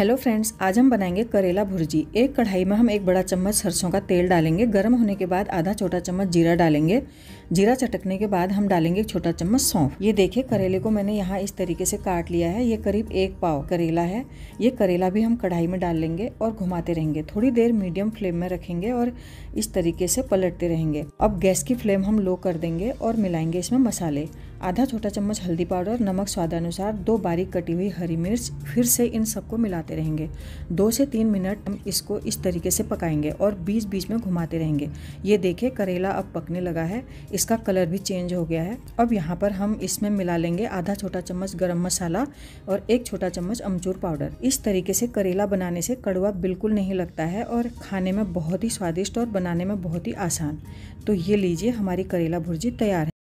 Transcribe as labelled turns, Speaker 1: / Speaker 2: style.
Speaker 1: Hello friends आज हम बनाएँगे करेला भुर्जी। एक कढ़ाई में हम एक बड़ा चम्मच सरसों का तेल डालेंगे। गर्म होने के बाद आधा छोटा चम्मच जीरा डालेंगे। जीरा चटकने के बाद हम डालेंगे एक छोटा चम्मच सौंफ। ये देखिए, करेले को मैंने यहाँ इस तरीके से काट लिया है। ये करीब एक पाव करेला है। ये करेला भी हम कढ़ाई में डाल लेंगे और घुमाते रहेंगे। थोड़ी देर मीडियम फ्लेम में रखेंगे और इस तरीके से पलटते रहेंगे। अब गैस की फ्लेम हम लो कर देंगे और मिलाएँगे इसमें मसाले। आधा छोटा चम्मच हल्दी पाउडर, नमक स्वादानुसार, दो बारीक कटी हुई हरी मिर्च, फिर से इन सबको मिलाते रहेंगे। दो से तीन मिनट हम इसको इस तरीके से पकाएँगे और बीच बीच में घुमाते रहेंगे। ये देखिए, करेला अब पकने लगा है। इसका कलर भी चेंज हो गया है। अब यहाँ पर हम इसमें मिला लेंगे आधा छोटा चम्मच गर्म मसाला और एक छोटा चम्मच अमचूर पाउडर। इस तरीके से करेला बनाने से कड़वा बिल्कुल नहीं लगता है और खाने में बहुत ही स्वादिष्ट और बनाने में बहुत ही आसान। तो ये लीजिए, हमारी करेला भुर्जी तैयार है।